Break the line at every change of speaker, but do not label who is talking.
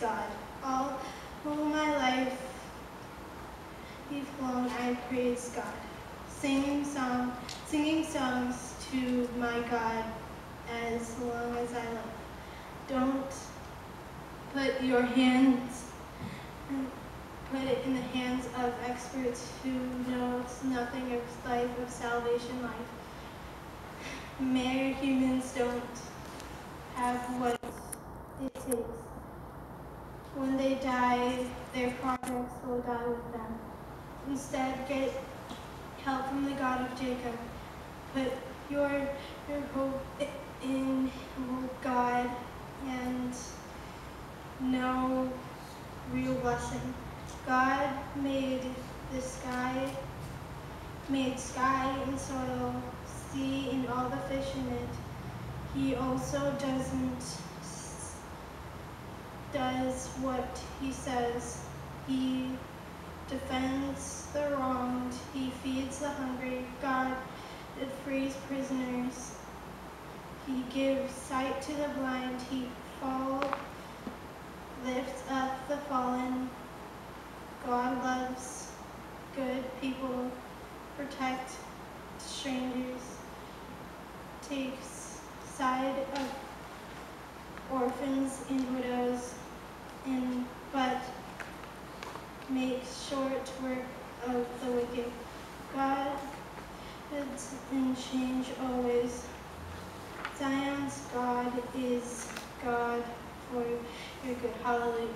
God. All, all my life long I praise God. Singing song, singing songs to my God as long as I live. Don't put your hands and put it in the hands of experts who knows nothing of life of salvation life. Mere humans don't have what When they die, their projects will die with them. Instead, get help from the God of Jacob. Put your, your hope in God and know real blessing. God made the sky, made sky and soil, sea and all the fish in it. He also doesn't does what he says. He defends the wronged. He feeds the hungry. God frees prisoners. He gives sight to the blind. He fall, lifts up the fallen. God loves good people, protect strangers, takes side of orphans and widows, short work of the wicked. God is in change always. Zion's God is God for your good. Hallelujah.